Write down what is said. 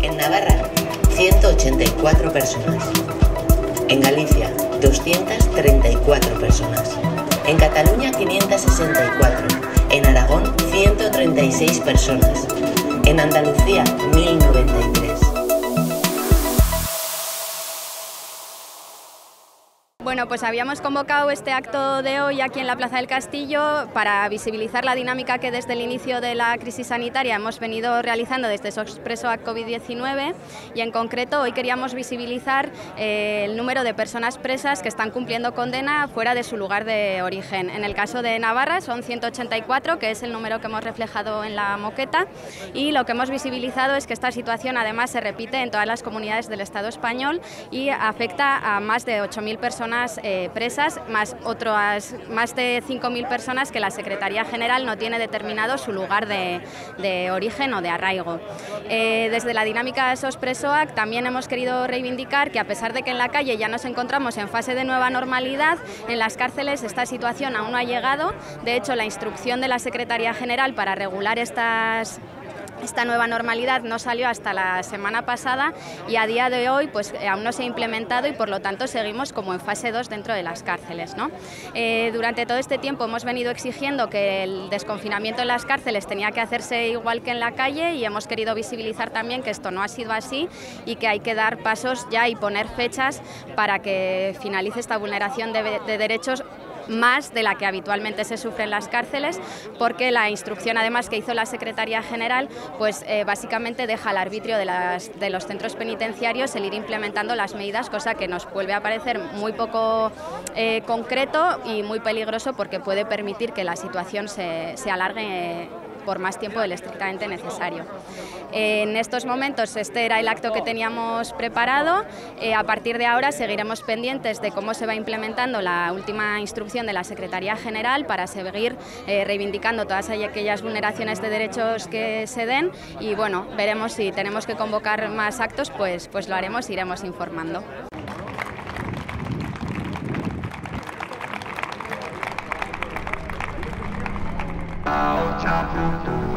En Navarra, 184 personas. En Galicia, 234 personas. En Cataluña, 564. En Aragón, 136 personas. En Andalucía, 1093. Bueno, pues habíamos convocado este acto de hoy aquí en la Plaza del Castillo para visibilizar la dinámica que desde el inicio de la crisis sanitaria hemos venido realizando desde Sospreso a COVID-19 y en concreto hoy queríamos visibilizar eh, el número de personas presas que están cumpliendo condena fuera de su lugar de origen. En el caso de Navarra son 184, que es el número que hemos reflejado en la moqueta y lo que hemos visibilizado es que esta situación además se repite en todas las comunidades del Estado español y afecta a más de 8.000 personas eh, presas, más otras más de 5.000 personas que la Secretaría General no tiene determinado su lugar de, origen o de arraigo. Eh, desde la dinámica SOSPRESOAC también hemos querido reivindicar que a pesar de que en la calle ya nos encontramos en fase de nueva normalidad, en las cárceles esta situación aún no ha llegado. De hecho, la instrucción de la Secretaría General para regular estas esta nueva normalidad no salió hasta la semana pasada y a día de hoy pues, aún no se ha implementado y por lo tanto seguimos como en fase 2 dentro de las cárceles. ¿no? Eh, durante todo este tiempo hemos venido exigiendo que el desconfinamiento en las cárceles tenía que hacerse igual que en la calle y hemos querido visibilizar también que esto no ha sido así y que hay que dar pasos ya y poner fechas para que finalice esta vulneración de derechos más de la que habitualmente se sufre en las cárceles, porque la instrucción además que hizo la Secretaría General, pues eh, básicamente deja al arbitrio de, las, de, los centros penitenciarios el ir implementando las medidas, cosa que nos vuelve a parecer muy poco eh, concreto y muy peligroso porque puede permitir que la situación se, se alargue por más tiempo del estrictamente necesario. En estos momentos este era el acto que teníamos preparado. Eh, a partir de ahora seguiremos pendientes de cómo se va implementando la última instrucción de la Secretaría General para seguir eh, reivindicando todas aquellas vulneraciones de derechos que se den y bueno, veremos si tenemos que convocar más actos, pues, pues lo haremos, iremos informando. Tchau. tchau.